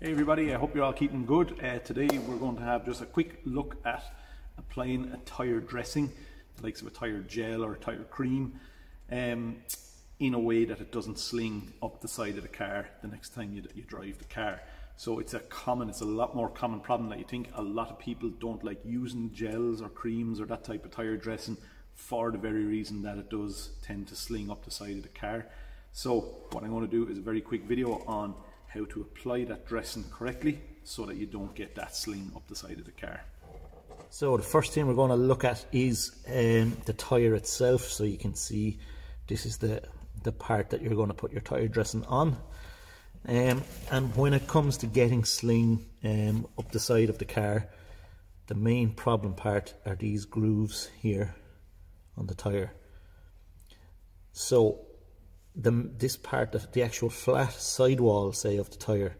Hey everybody, I hope you're all keeping good. Uh, today we're going to have just a quick look at applying a tyre dressing, the likes of a tyre gel or a tyre cream, um, in a way that it doesn't sling up the side of the car the next time you, you drive the car. So it's a common, it's a lot more common problem that you think. A lot of people don't like using gels or creams or that type of tyre dressing for the very reason that it does tend to sling up the side of the car. So what I'm going to do is a very quick video on how to apply that dressing correctly so that you don't get that sling up the side of the car. So the first thing we're going to look at is um, the tyre itself. So you can see this is the, the part that you're going to put your tyre dressing on. Um, and when it comes to getting sling um, up the side of the car, the main problem part are these grooves here on the tyre. So the this part of the actual flat sidewall say of the tire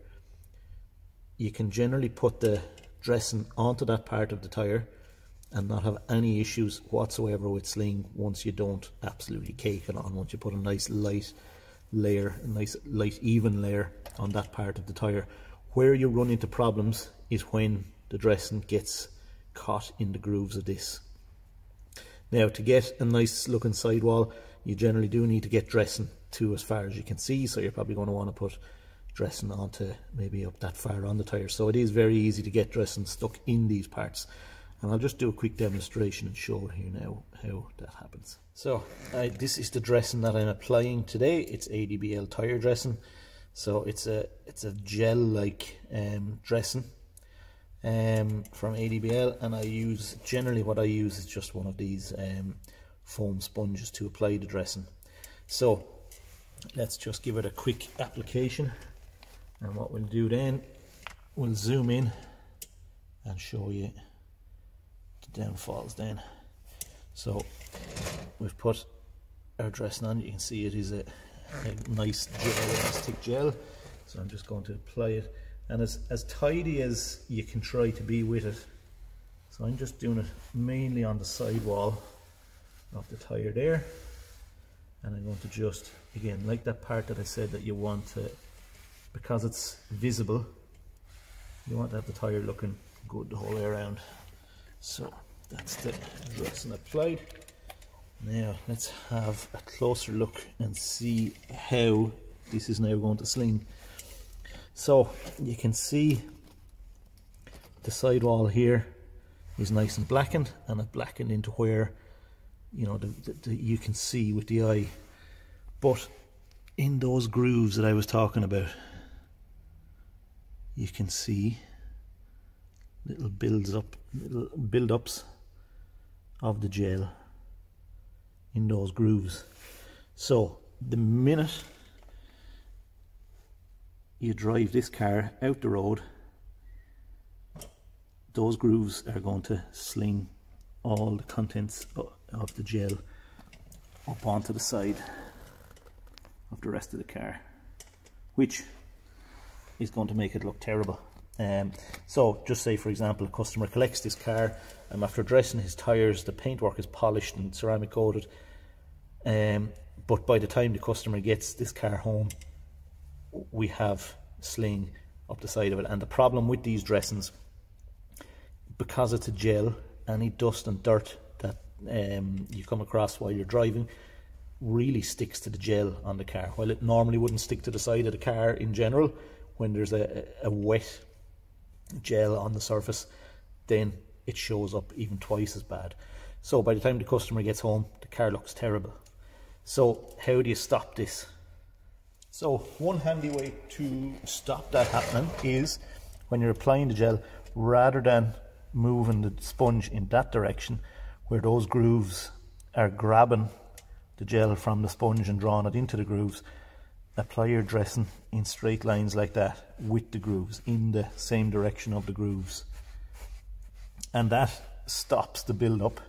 you can generally put the dressing onto that part of the tire and not have any issues whatsoever with sling once you don't absolutely cake it on once you put a nice light layer a nice light even layer on that part of the tire where you run into problems is when the dressing gets caught in the grooves of this. Now to get a nice looking sidewall you generally do need to get dressing to as far as you can see so you're probably going to want to put dressing onto maybe up that far on the tire so it is very easy to get dressing stuck in these parts. And I'll just do a quick demonstration and show you now how that happens. So uh, this is the dressing that I'm applying today. It's ADBL tire dressing. So it's a it's a gel like um, dressing um, from ADBL and I use generally what I use is just one of these um, foam sponges to apply the dressing. So let's just give it a quick application. And what we'll do then we'll zoom in and show you the downfalls then. So we've put our dressing on. You can see it is a, a nice gel elastic gel. So I'm just going to apply it. And as, as tidy as you can try to be with it. So I'm just doing it mainly on the sidewall of the tire there and I'm going to just again like that part that I said that you want to because it's visible you want to have the tire looking good the whole way around. So that's the dressing applied. Now let's have a closer look and see how this is now going to sling. So you can see the sidewall here is nice and blackened and it blackened into where you know the, you can see with the eye. But in those grooves that I was talking about you can see little builds up little build ups of the gel in those grooves. So the minute you drive this car out the road those grooves are going to sling all the contents of the gel up onto the side of the rest of the car which is going to make it look terrible. Um, so just say for example a customer collects this car and after dressing his tyres the paintwork is polished and ceramic coated um, but by the time the customer gets this car home we have sling up the side of it. And the problem with these dressings because it's a gel any dust and dirt um, you come across while you're driving really sticks to the gel on the car. While it normally wouldn't stick to the side of the car in general, when there's a, a wet gel on the surface, then it shows up even twice as bad. So by the time the customer gets home, the car looks terrible. So how do you stop this? So one handy way to stop that happening is when you're applying the gel, rather than moving the sponge in that direction where those grooves are grabbing the gel from the sponge and drawing it into the grooves apply your dressing in straight lines like that with the grooves in the same direction of the grooves. And that stops the build up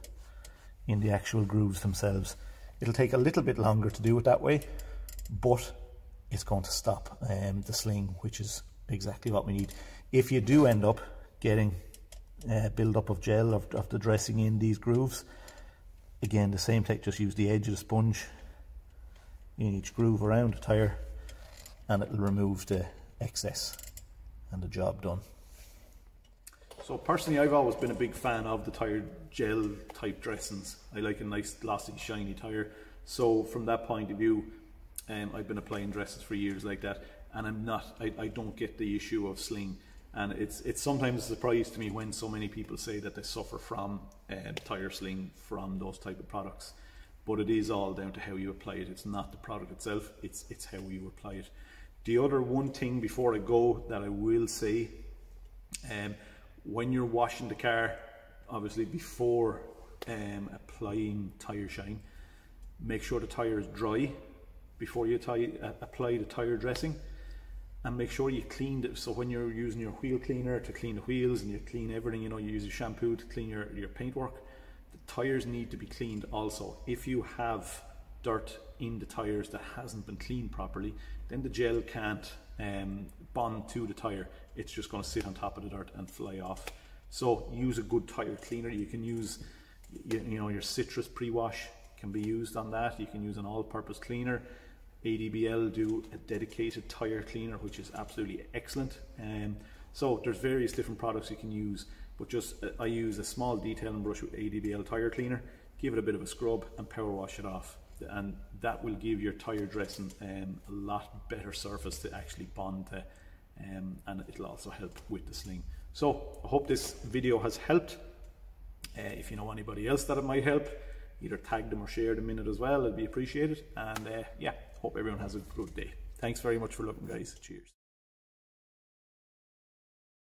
in the actual grooves themselves. It'll take a little bit longer to do it that way but it's going to stop um, the sling which is exactly what we need. If you do end up getting uh, build up of gel of, the dressing in these grooves again the same tech just use the edge of the sponge in each groove around the tire and it'll remove the excess and the job done. So personally, I've always been a big fan of the tire gel type dressings. I like a nice glossy, shiny tire. So from that point of view, um, I've been applying dresses for years like that, and I'm not. I, I don't get the issue of sling, and it's it's sometimes a surprise to me when so many people say that they suffer from um, tire sling from those type of products. But it is all down to how you apply it. It's not the product itself. It's it's how you apply it. The other one thing before I go that I will say. Um, when you're washing the car, obviously before um, applying tyre shine, make sure the tyre is dry before you tie, uh, apply the tyre dressing and make sure you clean it. So when you're using your wheel cleaner to clean the wheels and you clean everything, you know, you use your shampoo to clean your, your paintwork, the tyres need to be cleaned also. If you have dirt in the tyres that hasn't been cleaned properly, then the gel can't um, bond to the tyre. It's just going to sit on top of the dirt and fly off. So use a good tyre cleaner. You can use, you, you know, your citrus pre-wash can be used on that. You can use an all-purpose cleaner. ADBL do a dedicated tyre cleaner, which is absolutely excellent. Um, so there's various different products you can use, but just uh, I use a small detailing brush with ADBL tyre cleaner, give it a bit of a scrub and power wash it off. And that will give your tire dressing um, a lot better surface to actually bond to um, and it'll also help with the sling. So I hope this video has helped. Uh, if you know anybody else that it might help either tag them or share them in it as well it'd be appreciated. And uh, yeah hope everyone has a good day. Thanks very much for looking guys. Cheers